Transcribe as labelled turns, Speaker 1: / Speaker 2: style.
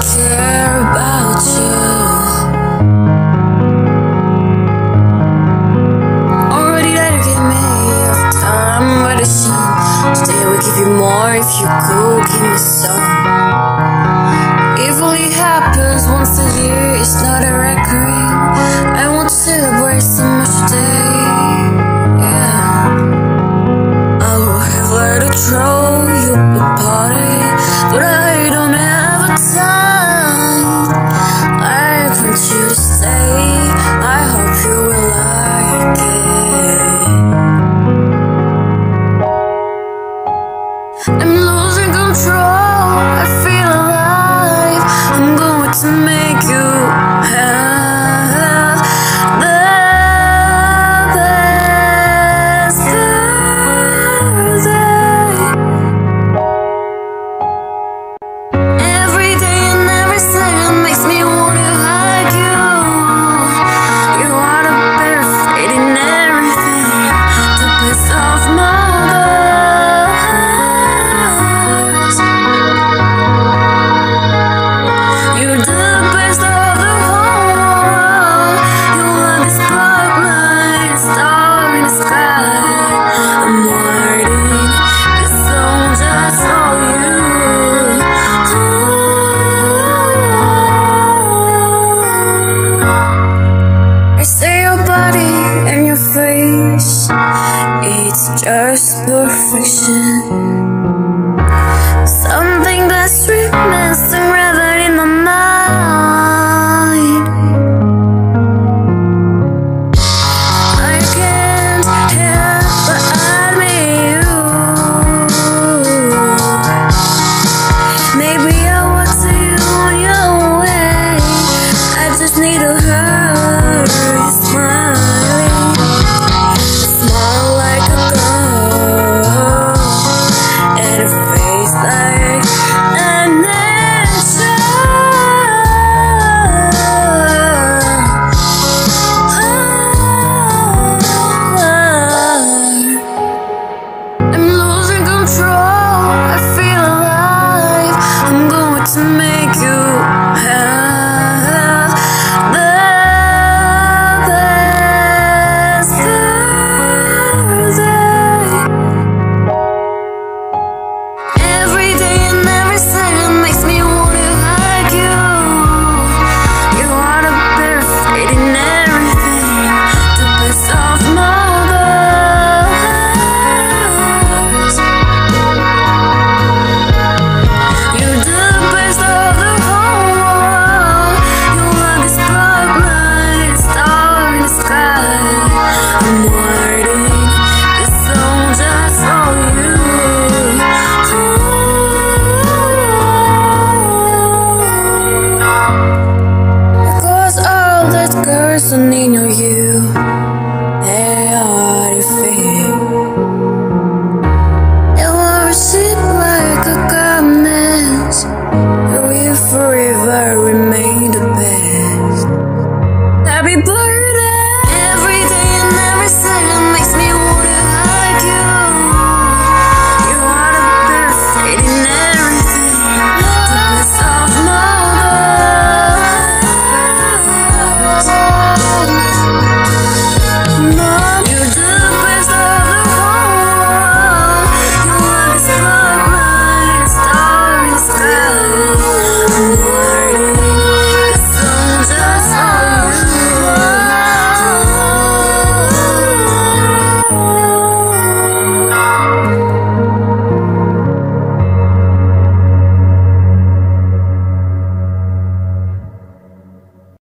Speaker 1: care about you. Already me time scene. Today give you more if you give me some. Only happens once a year, it's not a recurring. I want to celebrate so much today. Yeah. I will have you color